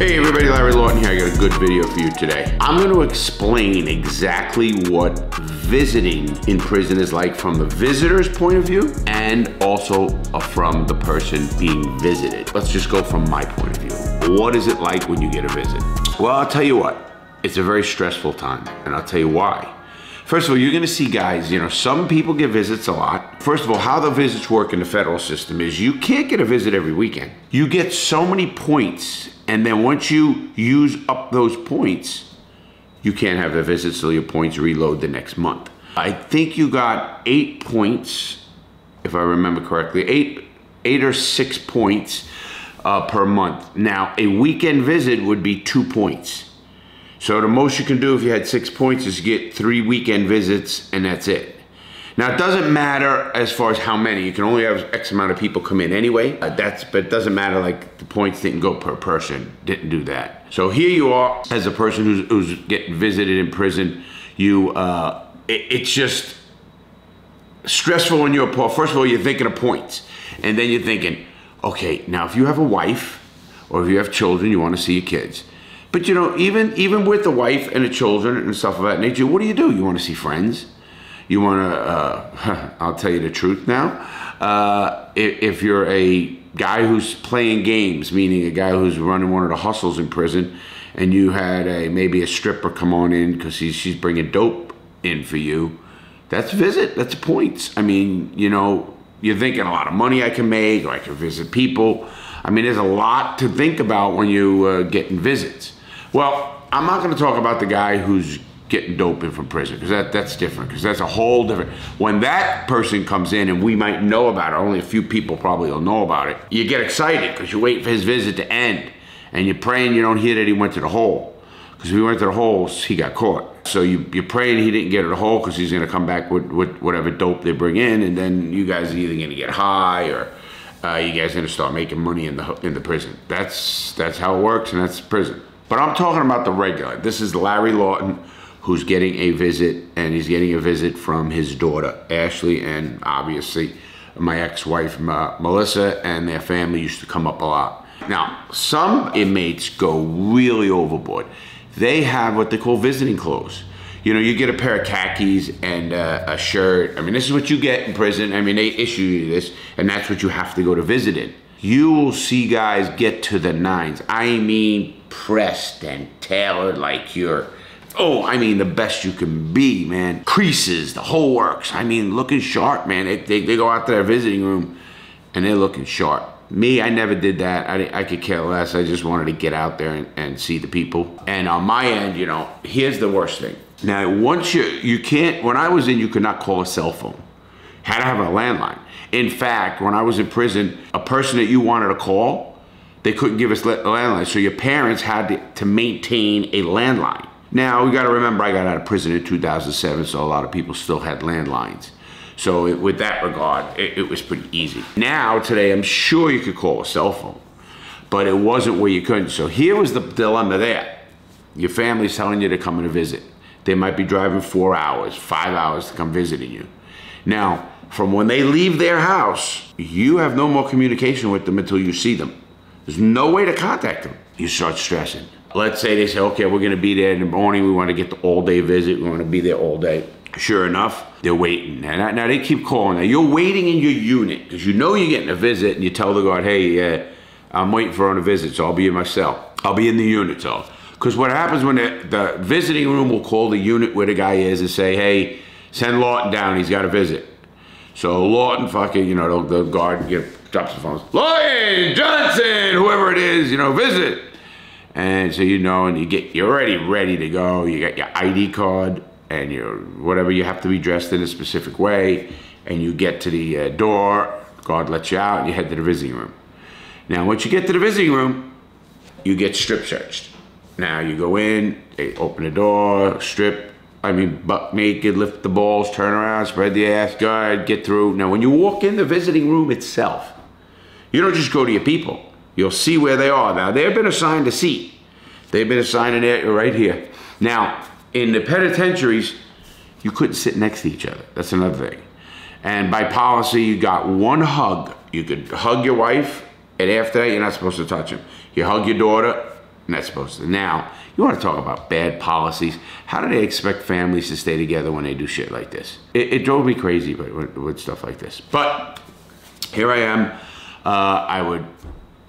Hey everybody, Larry Lawton here. I got a good video for you today. I'm going to explain exactly what visiting in prison is like from the visitor's point of view and also uh, from the person being visited. Let's just go from my point of view. What is it like when you get a visit? Well, I'll tell you what, it's a very stressful time, and I'll tell you why. First of all, you're gonna see guys, you know, some people get visits a lot. First of all, how the visits work in the federal system is you can't get a visit every weekend. You get so many points, and then once you use up those points, you can't have a visit, so your points reload the next month. I think you got eight points, if I remember correctly, eight, eight or six points uh, per month. Now, a weekend visit would be two points. So the most you can do if you had six points is get three weekend visits and that's it. Now it doesn't matter as far as how many. You can only have X amount of people come in anyway. Uh, that's but it doesn't matter like the points didn't go per person. Didn't do that. So here you are as a person who's, who's getting visited in prison. You uh, it, it's just stressful on your part. First of all, you're thinking of points, and then you're thinking, okay, now if you have a wife or if you have children, you want to see your kids. But you know, even even with the wife and the children and stuff of that nature, what do you do? You want to see friends. You want to. Uh, I'll tell you the truth now. Uh, if, if you're a guy who's playing games, meaning a guy who's running one of the hustles in prison, and you had a maybe a stripper come on in because she's bringing dope in for you, that's visit. That's points. I mean, you know, you're thinking a lot of money I can make, or I can visit people. I mean, there's a lot to think about when you uh, getting visits. Well, I'm not going to talk about the guy who's getting dope in from prison because that, that's different because that's a whole different when that person comes in and we might know about it only a few people probably will know about it you get excited because you wait for his visit to end and you're praying you don't hear that he went to the hole because if he went to the holes he got caught. So you, you're praying he didn't get to the hole because he's going to come back with, with whatever dope they bring in and then you guys are either going to get high or uh, you guys are going to start making money in the in the prison. That's that's how it works and that's prison. But I'm talking about the regular. This is Larry Lawton, who's getting a visit, and he's getting a visit from his daughter, Ashley, and obviously my ex-wife, Melissa, and their family used to come up a lot. Now, some inmates go really overboard. They have what they call visiting clothes. You know, you get a pair of khakis and uh, a shirt. I mean, this is what you get in prison. I mean, they issue you this, and that's what you have to go to visit in. You will see guys get to the nines. I mean, pressed and tailored like you're, oh, I mean, the best you can be, man. Creases, the whole works. I mean, looking sharp, man. They, they, they go out to their visiting room and they're looking sharp. Me, I never did that. I, I could care less. I just wanted to get out there and, and see the people. And on my end, you know, here's the worst thing. Now, once you, you can't, when I was in, you could not call a cell phone. Had to have a landline. In fact, when I was in prison, a person that you wanted to call, they couldn't give us a landline. So your parents had to, to maintain a landline. Now, we got to remember, I got out of prison in 2007, so a lot of people still had landlines. So it, with that regard, it, it was pretty easy. Now, today, I'm sure you could call a cell phone, but it wasn't where you couldn't. So here was the dilemma there. Your family's telling you to come and visit. They might be driving four hours, five hours to come visiting you. Now, from when they leave their house, you have no more communication with them until you see them. There's no way to contact them. You start stressing. Let's say they say, okay, we're gonna be there in the morning. We wanna get the all day visit. We wanna be there all day. Sure enough, they're waiting. Now, now they keep calling. Now you're waiting in your unit because you know you're getting a visit and you tell the guard, hey, uh, I'm waiting for on a visit, so I'll be in my cell. I'll be in the unit, so. Because what happens when the, the visiting room will call the unit where the guy is and say, hey, send Lawton down, he's got a visit. So Lawton fucking, you know, the, the guard get, drops the phone. Lloyd Johnson, whoever it is, you know, visit. And so you know, and you get you're already ready to go. You got your ID card and your whatever you have to be dressed in a specific way, and you get to the uh, door. Guard lets you out, and you head to the visiting room. Now, once you get to the visiting room, you get strip searched. Now you go in, they open the door, strip. I mean, buck naked, lift the balls, turn around, spread the ass, guard, get through. Now, when you walk in the visiting room itself, you don't just go to your people. You'll see where they are. Now, they've been assigned a seat. They've been assigned an area right here. Now, in the penitentiaries, you couldn't sit next to each other. That's another thing. And by policy, you got one hug. You could hug your wife, and after that, you're not supposed to touch him. You hug your daughter, not supposed to. Now, you want to talk about bad policies. How do they expect families to stay together when they do shit like this? It, it drove me crazy with, with, stuff like this. But here I am. Uh, I would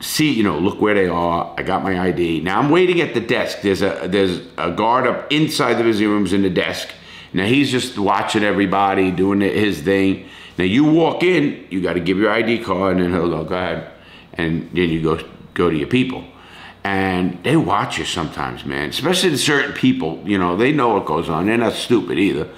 see, you know, look where they are. I got my ID. Now I'm waiting at the desk. There's a there's a guard up inside the visiting rooms in the desk. Now he's just watching everybody doing his thing. Now you walk in, you got to give your ID card, and then he'll go, go ahead, and then you go go to your people. And they watch you sometimes, man. Especially certain people, you know, they know what goes on. They're not stupid either,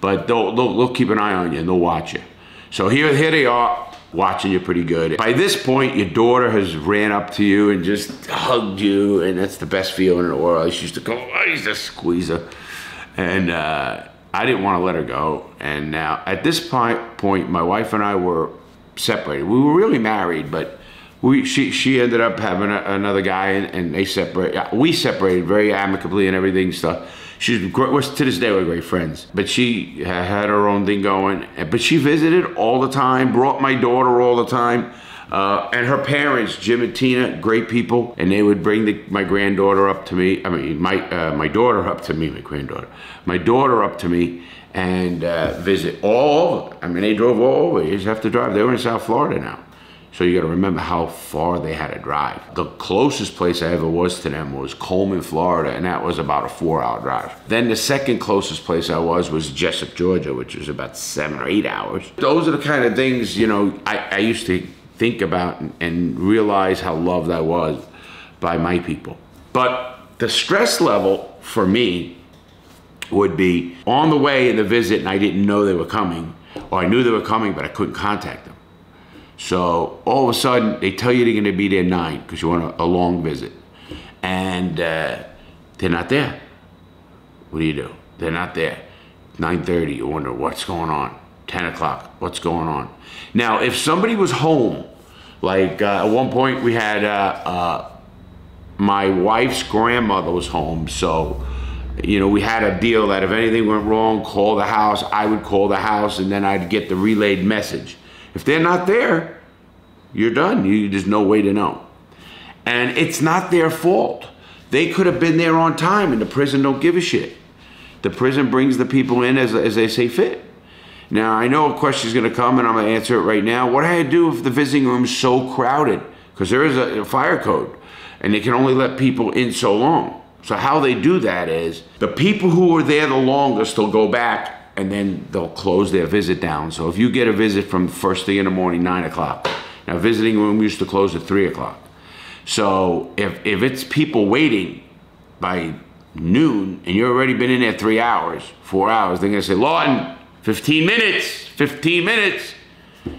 but they'll, they'll, they'll keep an eye on you and they'll watch you. So here, here they are watching you pretty good. By this point, your daughter has ran up to you and just hugged you, and that's the best feeling in the world. She used to go, I used to squeeze her. And uh, I didn't want to let her go. And now, at this point, point, my wife and I were separated. We were really married, but we she she ended up having a, another guy and, and they separated. We separated very amicably and everything stuff. She's was to this day we're great friends, but she had her own thing going. But she visited all the time, brought my daughter all the time. Uh, and her parents, Jim and Tina, great people, and they would bring the, my granddaughter up to me. I mean, my uh, my daughter up to me, my granddaughter, my daughter up to me, and uh, visit all. I mean, they drove all over. You just have to drive. They were in South Florida now. So you got to remember how far they had to drive. The closest place I ever was to them was Coleman, Florida, and that was about a four-hour drive. Then the second closest place I was was Jesup, Georgia, which was about seven or eight hours. Those are the kind of things you know I, I used to think about and, and realize how loved I was by my people. But the stress level for me would be on the way in the visit, and I didn't know they were coming, or I knew they were coming, but I couldn't contact them. So all of a sudden, they tell you they're going to be there nine because you want a, a, long visit, and uh, they're not there. What do you do? They're not there. 9:30. You wonder what's going on. 10 o'clock. What's going on? Now, if somebody was home, like uh, at one point we had uh, uh my wife's grandmother was home, so you know, we had a deal that if anything went wrong, call the house. I would call the house and then I'd get the relayed message. If they're not there, you're done. You, there's no way to know. And it's not their fault. They could have been there on time, and the prison don't give a shit. The prison brings the people in as, as they say fit. Now, I know a question is going to come, and I'm going to answer it right now. What do I do if the visiting room is so crowded? Because there is a, a fire code, and they can only let people in so long. So how they do that is the people who are there the longest will go back and then they'll close their visit down. So if you get a visit from first thing in the morning, nine o'clock, now visiting room used to close at three o'clock. So if, if it's people waiting by noon and you've already been in there three hours, four hours, they're gonna say, Lawton, 15 minutes, 15 minutes.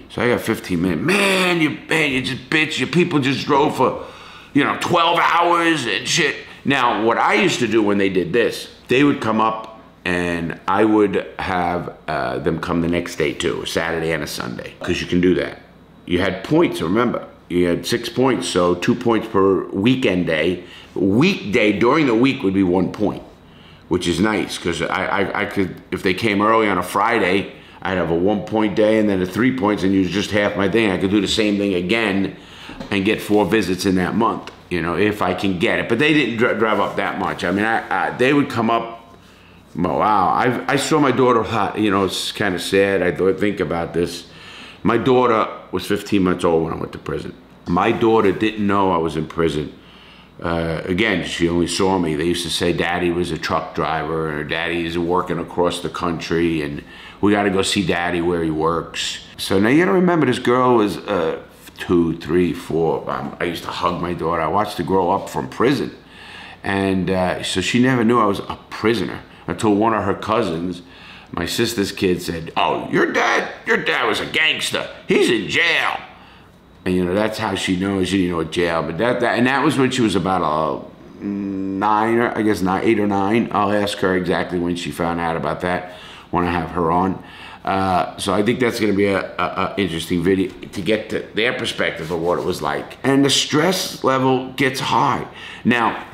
So I got 15 minutes. Man, you man, you just bitch, your people just drove for, you know, 12 hours and shit. Now, what I used to do when they did this, they would come up and I would have uh, them come the next day too, Saturday and a Sunday, because you can do that. You had points, remember. You had six points, so two points per weekend day. Weekday during the week would be one point, which is nice because I, I, I could, if they came early on a Friday, I'd have a one point day and then a three points and use just half my thing. I could do the same thing again and get four visits in that month, you know, if I can get it. But they didn't drive up that much. I mean, I, I, they would come up Wow, I, I saw my daughter, you know, it's kind of sad. I think about this. My daughter was 15 months old when I went to prison. My daughter didn't know I was in prison. Uh, again, she only saw me. They used to say daddy was a truck driver or daddy is working across the country and we got to go see daddy where he works. So now you got to remember this girl was uh, two, three, four. Um, I used to hug my daughter. I watched her grow up from prison. And uh, so she never knew I was a prisoner until one of her cousins, my sister's kid, said, "Oh, your dad, your dad was a gangster. He's in jail." And you know that's how she knows you know jail. But that, that and that was when she was about a nine or I guess nine, eight or nine. I'll ask her exactly when she found out about that when I have her on. Uh, so I think that's going to be a, a, a, interesting video to get to their perspective of what it was like. And the stress level gets high. Now,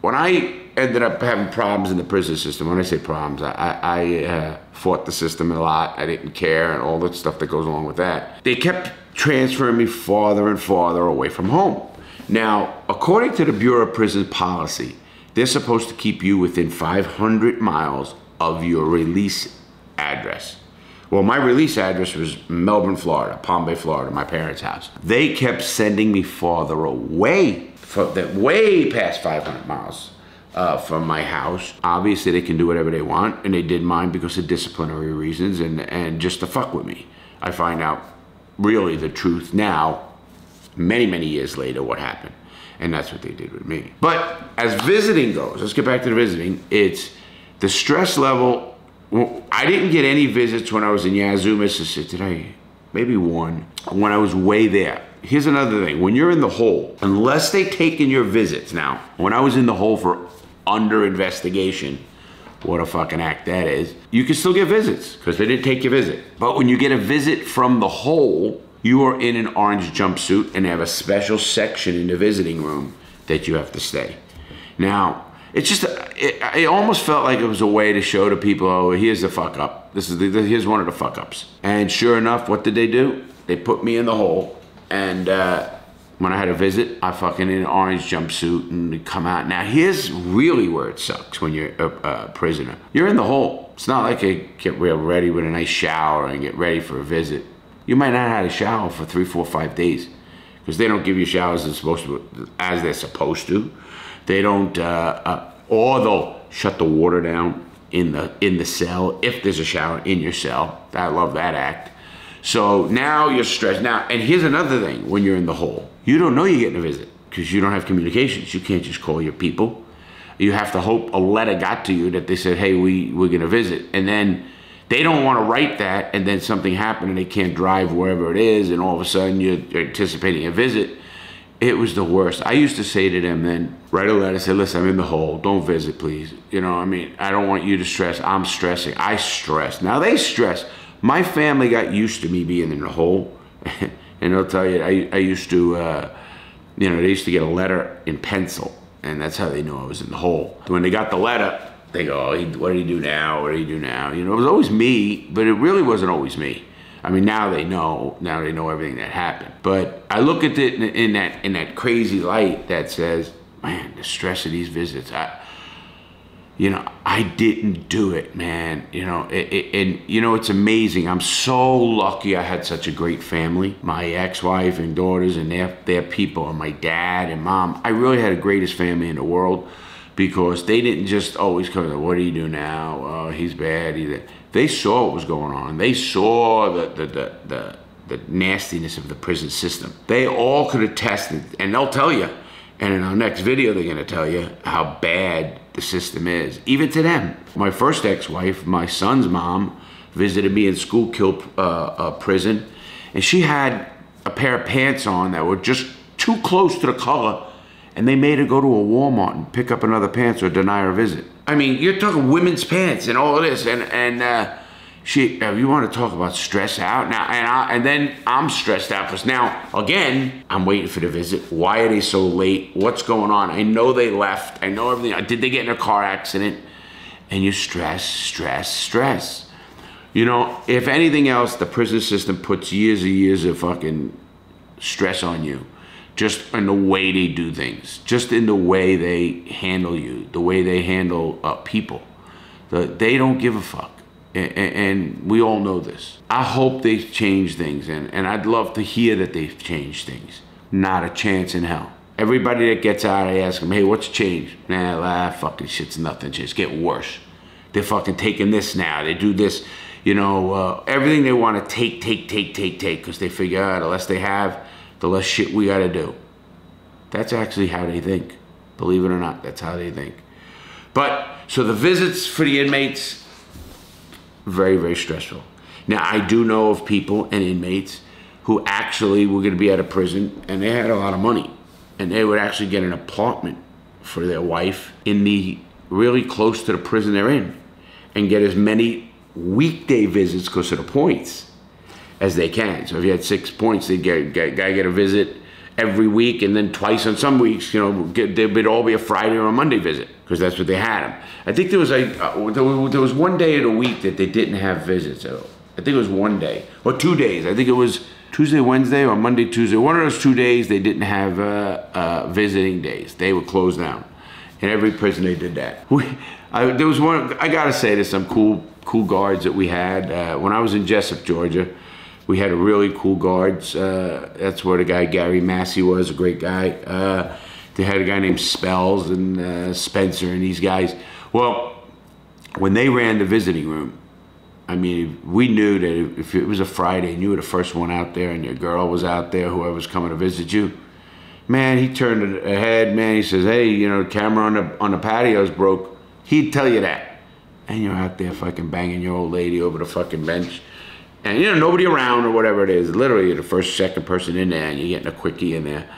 when I ended up having problems in the prison system. When I say problems, I, I uh, fought the system a lot. I didn't care and all the stuff that goes along with that. They kept transferring me farther and farther away from home. Now, according to the Bureau of Prison policy, they're supposed to keep you within 500 miles of your release address. Well, my release address was Melbourne, Florida, Palm Bay, Florida, my parents' house. They kept sending me farther away, way past 500 miles uh, from my house. Obviously, they can do whatever they want, and they did mine because of disciplinary reasons and, and just to fuck with me. I find out really the truth now, many, many years later, what happened. And that's what they did with me. But as visiting goes, let's get back to the visiting, it's the stress level. I didn't get any visits when I was in Yazoo, Mississippi. Did I? Maybe one. When I was way there. Here's another thing. When you're in the hole, unless they take in your visits, now, when I was in the hole for under investigation, what a fucking act that is, you can still get visits because they didn't take your visit. But when you get a visit from the hole, you are in an orange jumpsuit and have a special section in the visiting room that you have to stay. Now, it's just, it, it almost felt like it was a way to show to people, oh, here's the fuck up. This is the, here's one of the fuck ups. And sure enough, what did they do? They put me in the hole and uh, when I had a visit, I fucking in an orange jumpsuit and come out. Now here's really where it sucks when you're a, a prisoner. You're in the hole. It's not like you get real ready with a nice shower and get ready for a visit. You might not have a shower for three, four, five days because they don't give you showers as supposed to, as they're supposed to. They don't, uh, uh, or they'll shut the water down in the in the cell if there's a shower in your cell. I love that act. So now you're stressed. Now, and here's another thing when you're in the hole. You don't know you're getting a visit because you don't have communications. You can't just call your people. You have to hope a letter got to you that they said, hey, we, we're going to visit. And then they don't want to write that and then something happened and they can't drive wherever it is and all of a sudden you're anticipating a visit. It was the worst. I used to say to them then, write a letter, say, listen, I'm in the hole. Don't visit, please. You know, I mean, I don't want you to stress. I'm stressing. I stress. Now they stress. My family got used to me being in the hole, and I'll tell you I, I used to, uh, you know, they used to get a letter in pencil, and that's how they knew I was in the hole. When they got the letter, they go, oh, what did he do now? What did he do now? You know, it was always me, but it really wasn't always me. I mean, now they know. Now they know everything that happened. But I look at it in, in that in that crazy light that says, man, the stress of these visits. I, you know, I didn't do it, man. You know, it, it, and you know, it's amazing. I'm so lucky I had such a great family. My ex-wife and daughters and their, their people and my dad and mom. I really had the greatest family in the world because they didn't just always come to, what do you do now? Oh, he's bad. They saw what was going on. They saw the, the, the, the, the nastiness of the prison system. They all could attest, and they'll tell you, and in our next video, they're gonna tell you how bad the system is, even to them. My first ex-wife, my son's mom, visited me in Schuylkill uh, uh, prison, and she had a pair of pants on that were just too close to the color, and they made her go to a Walmart and pick up another pants or deny her visit. I mean, you're talking women's pants and all this, and and uh, she, you want to talk about stress out now, and I, and then I'm stressed out because now again I'm waiting for the visit. Why are they so late? What's going on? I know they left. I know everything. Did they get in a car accident? And you stress, stress, stress. You know, if anything else, the prison system puts years and years of fucking stress on you, just in the way they do things, just in the way they handle you, the way they handle uh, people. The, they don't give a fuck and we all know this. I hope they've changed things, and, and I'd love to hear that they've changed things. Not a chance in hell. Everybody that gets out, I ask them, hey, what's changed? Nah, ah, fucking shit's nothing. Just get worse. They're fucking taking this now. They do this, you know, uh, everything they want to take, take, take, take, take, because they figure out the less they have, the less shit we got to do. That's actually how they think. Believe it or not, that's how they think. But, so the visits for the inmates, very, very stressful. Now, I do know of people and inmates who actually were going to be out of prison and they had a lot of money and they would actually get an apartment for their wife in the really close to the prison they're in and get as many weekday visits because of the points as they can. So if you had six points, they'd get, get, get a visit every week and then twice on some weeks, you know, would all be a Friday or a Monday visit because that's what they had them. I think there was a, uh, there was one day of the week that they didn't have visits. I think it was one day or two days. I think it was Tuesday, Wednesday, or Monday, Tuesday. One of those two days they didn't have uh, uh, visiting days. They were closed down. In every prison they did that. We, I, there was one. I gotta say, there's some cool, cool guards that we had uh, when I was in Jesup, Georgia. We had a really cool guards. Uh, that's where the guy Gary Massey was, a great guy. Uh, they had a guy named Spells and uh, Spencer and these guys. Well, when they ran the visiting room, I mean, we knew that if it was a Friday and you were the first one out there and your girl was out there, whoever was coming to visit you, man, he turned ahead, man. He says, hey, you know, the camera on the on the patio's broke. He'd tell you that, and you're out there fucking banging your old lady over the fucking bench, and you know nobody around or whatever it is. Literally, the first, second person in there, and you're getting a quickie in there.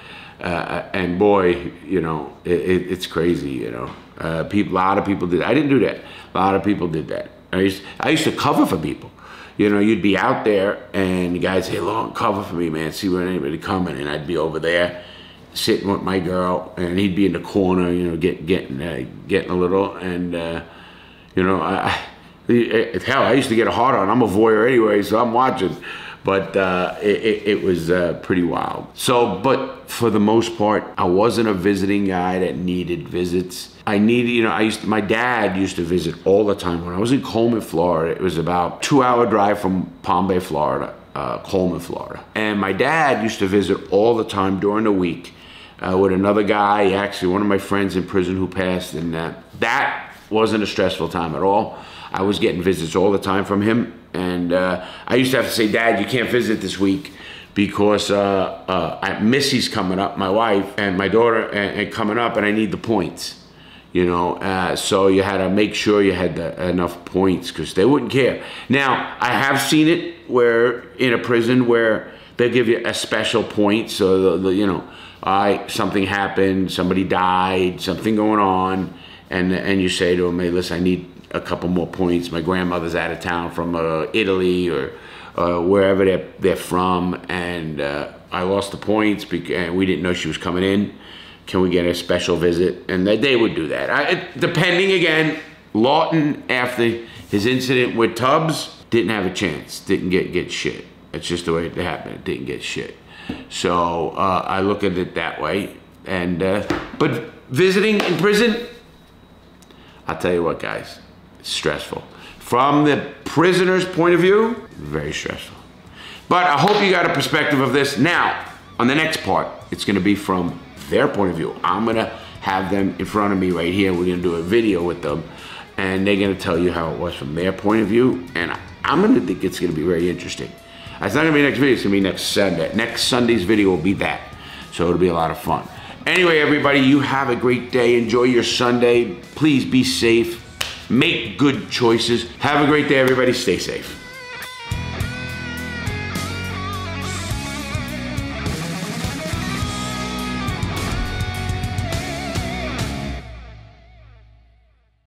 Uh, and boy, you know, it, it, it's crazy. You know, uh, people, a lot of people did. I didn't do that. A lot of people did that. I used, I used to cover for people. You know, you'd be out there, and the guys say, "Long cover for me, man. See when anybody coming," and I'd be over there sitting with my girl, and he'd be in the corner, you know, get, getting uh, getting a little, and uh, you know, I, hell, I used to get a hard on. I'm a voyeur anyway, so I'm watching, but uh, it, it, was uh, pretty wild. So, but for the most part, I wasn't a visiting guy that needed visits. I needed, you know, I used to, my dad used to visit all the time when I was in Coleman, Florida. It was about two hour drive from Palm Bay, Florida. Uh, Coleman, Florida. And my dad used to visit all the time during the week uh, with another guy, actually one of my friends in prison who passed, and uh, that wasn't a stressful time at all. I was getting visits all the time from him, and uh, I used to have to say, Dad, you can't visit this week because uh, uh, Missy's coming up, my wife, and my daughter and, and coming up, and I need the points. You know, uh, so you had to make sure you had the, enough points because they wouldn't care. Now, I have seen it where in a prison where they give you a special point, so the, the you know, I something happened, somebody died, something going on, and and you say to them, hey, listen, I need a couple more points. My grandmother's out of town from uh, Italy or uh, wherever they're, they're from, and uh, I lost the points because we didn't know she was coming in. Can we get a special visit? And they, they would do that. I, depending again, Lawton after his incident with Tubbs didn't have a chance. Didn't get get shit. That's just the way it happened. It didn't get shit. So uh, I look at it that way. And uh, but visiting in prison, I'll tell you what, guys, stressful. From the prisoner's point of view, very stressful. But I hope you got a perspective of this. Now, on the next part, it's going to be from their point of view. I'm going to have them in front of me right here. We're going to do a video with them, and they're going to tell you how it was from their point of view. And I'm going to think it's going to be very interesting. It's not gonna be next video, it's gonna be next Sunday. Next Sunday's video will be that. So it'll be a lot of fun. Anyway, everybody, you have a great day. Enjoy your Sunday. Please be safe. Make good choices. Have a great day, everybody. Stay safe.